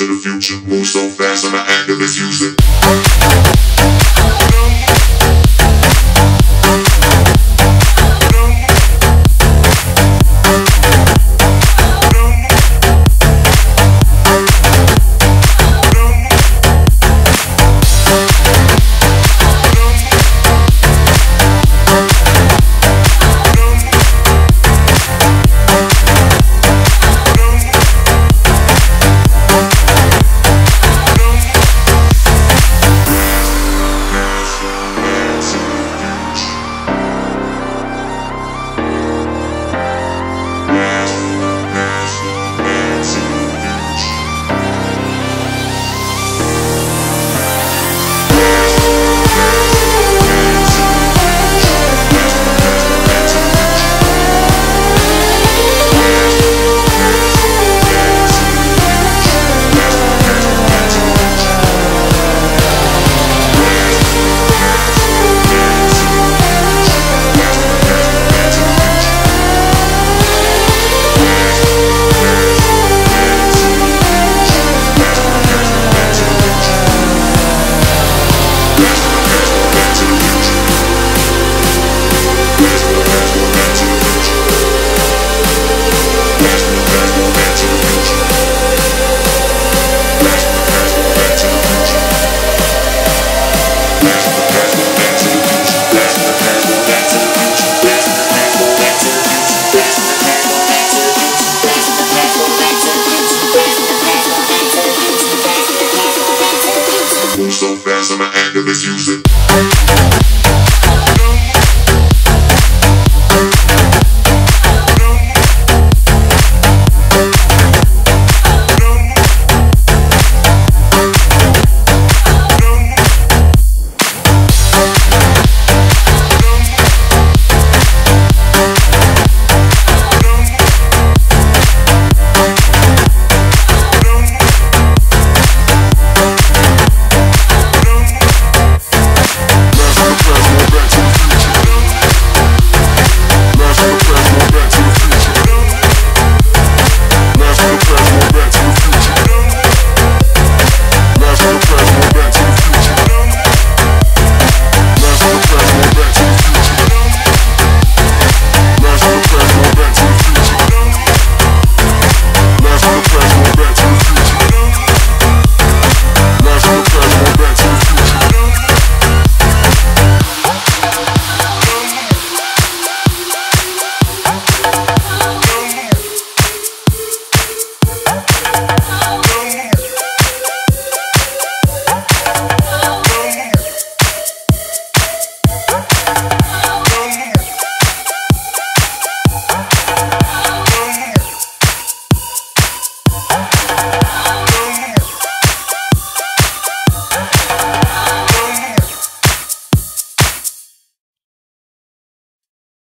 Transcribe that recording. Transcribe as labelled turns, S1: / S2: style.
S1: to the future. Move so fast, I'm an activist using. I'm a hacker that's.